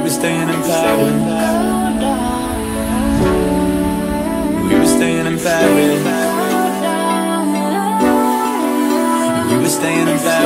We were staying in Paris. We were staying in Paris. We were staying in Paris.